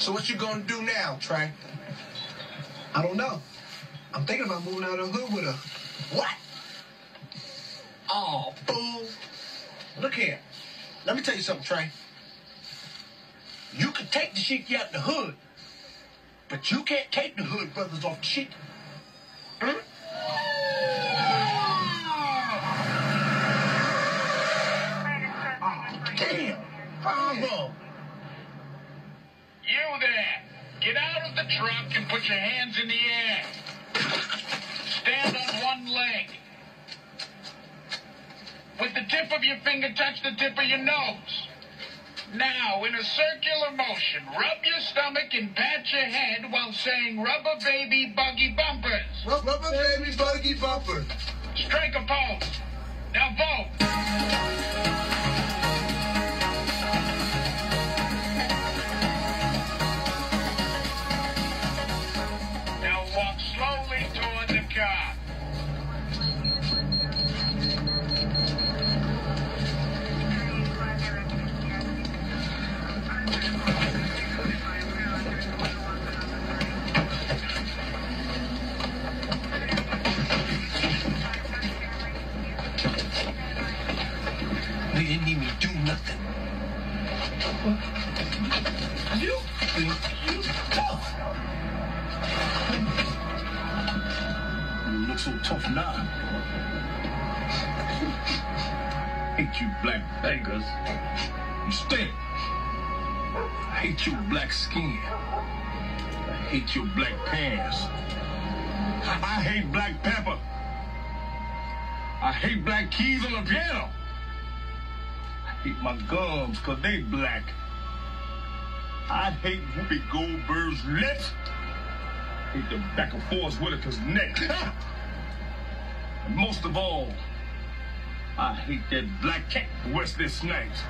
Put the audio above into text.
So what you gonna do now, Trey? I don't know. I'm thinking about moving out of the hood with her. What? Oh, fool. Look here. Let me tell you something, Trey. You can take the shit out the hood, but you can't take the hood brothers off the shit. Truck and put your hands in the air. Stand on one leg. With the tip of your finger, touch the tip of your nose. Now, in a circular motion, rub your stomach and pat your head while saying rubber baby buggy bumpers. Rubber baby buggy bumper. Strike a pose. Now vote. They didn't even do nothing. You you tough? You look so tough now. Hate you black beggars. You stink. I hate your black skin. I hate your black pants. I hate black pepper. I hate black keys on the piano. Hate my gums because they black. I hate Whoopi Goldberg's lips. hate the back of Forest Whitaker's neck. and most of all, I hate that black cat Wesley Snipes.